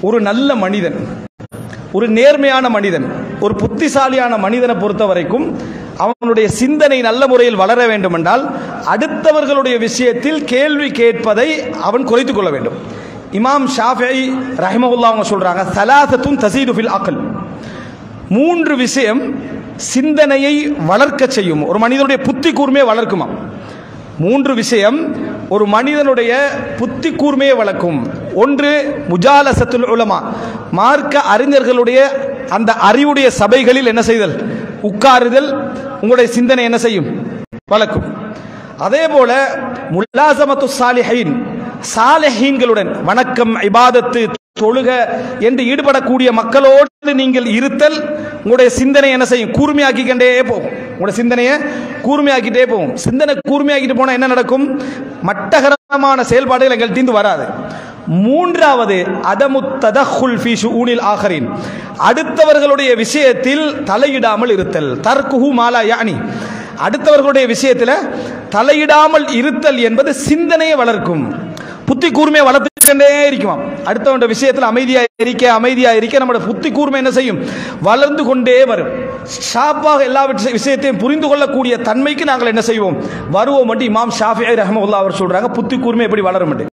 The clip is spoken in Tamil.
ஒரு நல்ல மனிதன் ஒரு நேர்மையான மனிதன் ஒரு புத்திசாலியான மனிதனை பொறுத்த வரைக்கும் அவனுடைய சிந்தனை நல்ல முறையில் வளர வேண்டுமென்றால் அடுத்தவர்களுடைய விஷயத்தில் கேள்வி கேட்பதை அவன் குறைத்துக் கொள்ள வேண்டும். இமாம் ஷாஃபி ரஹிமகுல்லா அவங்க சொல்றாங்க சலாசத்தும் தசீது ஃபில் அக்கல் மூன்று விஷயம் சிந்தனையை வளர்க்க செய்யும். ஒரு மனிதனுடைய புத்தி கூர்மையை வளர்க்குமா மூன்று விஷயம் ஒரு மனிதனுடைய புத்தி கூர்மையை வளர்க்கும். ஒன்று முஜாலசத்துல் உலமா. மார்க்க அறிஞர்களுடைய அந்த அறிவுடைய சபைகளில் என்ன செய்தல்? உட்காருதல் உங்களுடைய சிந்தனை என்ன செய்யும்? வளர்க்கும். அதே போல முல்லாசமத்து சாலிஹின் சாலிஹீன்களுடன் வணக்கம் இபாதத்து தொழுக என்று ஈடுபடக்கூடிய மக்களோடு நீங்கள் இருத்தல் உங்களுடைய சிந்தனை என்ன செய்யும்? கூர்மையாக்கிக்கிட்டே போகும். உங்களுடைய சிந்தனையை கூர்மையாக்கிட்டே போகும். சிந்தனை கூர்மையாக்கிட்டு போனால் என்ன நடக்கும்? மட்டகரமான செயல்பாடுகள் எங்கள்கிட்ட வராது. மூன்றாவது அதமு ததஹுல் ஃபி ஷுஊனில் ஆகரின் அடுத்தவர்களுடைய விஷயத்தில் தலையிடாமல் இருத்தல். தர்குஹு மாலா யானி அடுத்தவர்களுடைய விஷயத்தில் தலையிடாமல் இருத்தல் என்பது சிந்தனையை வளர்க்கும். புத்தி கூர்மையை வளர்த்துக்கிட்டே இருக்குமா அடுத்தவனுடைய விஷயத்தில் அமைதியாக இருக்க அமைதியாக இருக்க நம்மளோட புத்தி கூர்மை என்ன செய்யும்? வளர்ந்து கொண்டே வரும். ஷாப்பாக எல்லா விஷயத்தையும் புரிந்து கொள்ளக்கூடிய தன்மைக்கு நாங்கள் என்ன செய்வோம்? வருவோம் மட்டும் இமாம் ஷாஃபி ரஹமுல்லா அவர் சொல்கிறாங்க புத்தி கூர்மை எப்படி வளரும்